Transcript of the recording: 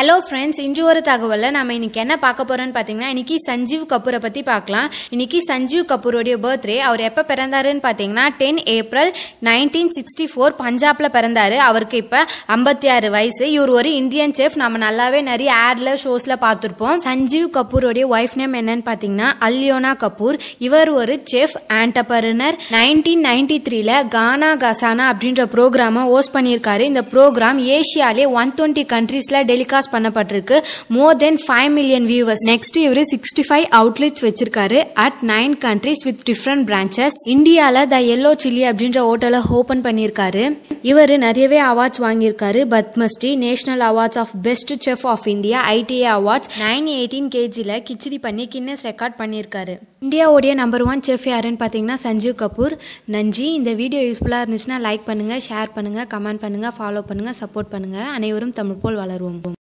Hello friends இன்று ஒரு தகவலில் நம்ம இன்னைக்கு என்ன பார்க்க போகிறோன்னு பார்த்தீங்கன்னா இன்னைக்கு சஞ்சீவ் கபூரை பற்றி பார்க்கலாம். இன்னைக்கு சஞ்சீவ் கபூருடைய பர்த்டே அவர் எப்போ பிறந்தாருன்னு பார்த்தீங்கன்னா ten April nineteen sixty four பஞ்சாப்ல பிறந்தாரு. அவருக்கு இப்போ ஐம்பத்தி ஆறு வயசு. இவர் ஒரு இந்தியன் செஃப் நம்ம நல்லாவே நிறைய ஆட்ல ஷோஸ்ல பார்த்துருப்போம். சஞ்சீவ் கபூருடைய ஒய்ஃப் நேம் என்னன்னு பார்த்தீங்கன்னா அல்யோனா கபூர். இவர் ஒரு செஃப் ஆண்டபர்னர் நைன்டீன் நைன்டி த்ரீல கானா கசானா அப்படின்ற ப்ரோக்ராமை ஹோஸ்ட் பண்ணியிருக்காரு. இந்த ப்ரோக்ராம் ஏஷியாலே ஒன் டுவெண்ட்டி கண்ட்ரீஸ்ல டெலிகாஸ்ட் பண்ணப்பட்டிருக்கு. More then five million viewers next இவர் சிக்ஸ்டி ஃபைவ் அவுட்லெட்ஸ் வச்சிருக்காரு at nine countries with different branches இந்தியால த எல்லோ சில்லி அப்படின்ற ஹோட்டலை ஓபன் பண்ணியிருக்காரு. இவர் நிறையவே அவார்ட்ஸ் வாங்கியிருக்காரு. Padmashri national awards of best chef of India ITA awards nine eighteen கேஜியில் khichdi பண்ணி கின்னஸ் ரெக்கார்ட் பண்ணியிருக்காரு. இந்தியாவுடைய நம்பர் ஒன் செஃப் யாருன்னு பார்த்தீங்கன்னா சஞ்சீவ் கபூர். நன்றி. இந்த வீடியோ யூஸ்ஃபுல்லாக இருந்துச்சுன்னா லைக் பண்ணுங்கள் ஷேர் பண்ணுங்கள் கமெண்ட் பண்ணுங்கள் ஃபாலோ பண்ணுங்கள் சப்போர்ட் பண்ணுங்கள் அனைவரும் தமிழ் போல் வளருவோம்.